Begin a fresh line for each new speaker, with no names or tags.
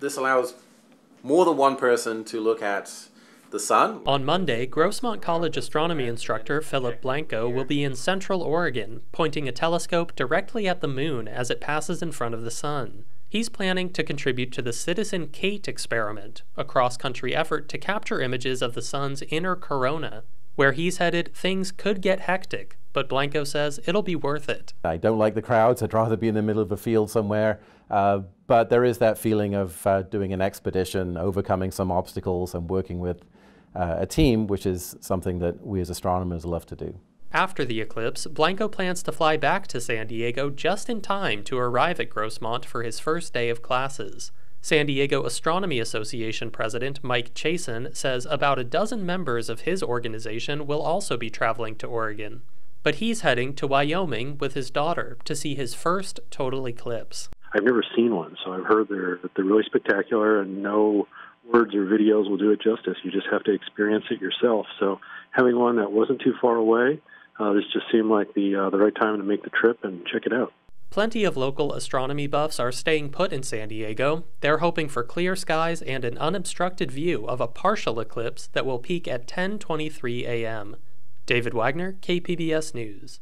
This allows more than one person to look at the sun.
On Monday, Grossmont College astronomy instructor Philip Blanco will be in Central Oregon, pointing a telescope directly at the moon as it passes in front of the sun. He's planning to contribute to the Citizen CATE experiment, a cross country effort to capture images of the sun's inner corona. Where he's headed, things could get hectic, but Blanco says it'll be worth it.
I don't like the crowds. I'd rather be in the middle of a field somewhere. Uh, but there is that feeling of uh, doing an expedition, overcoming some obstacles, and working with uh, a team, which is something that we as astronomers love to do.
After the eclipse, Blanco plans to fly back to San Diego just in time to arrive at Grossmont for his first day of classes. San Diego Astronomy Association President Mike Chasin says about a dozen members of his organization will also be traveling to Oregon. But he's heading to Wyoming with his daughter to see his first total eclipse.
I've never seen one, so I've heard they're they're really spectacular, and no words or videos will do it justice. You just have to experience it yourself. So having one that wasn't too far away, uh, this just seemed like the uh, the right time to make the trip and check it out.
Plenty of local astronomy buffs are staying put in San Diego. They're hoping for clear skies and an unobstructed view of a partial eclipse that will peak at 10:23 a.m. David Wagner, KPBS News.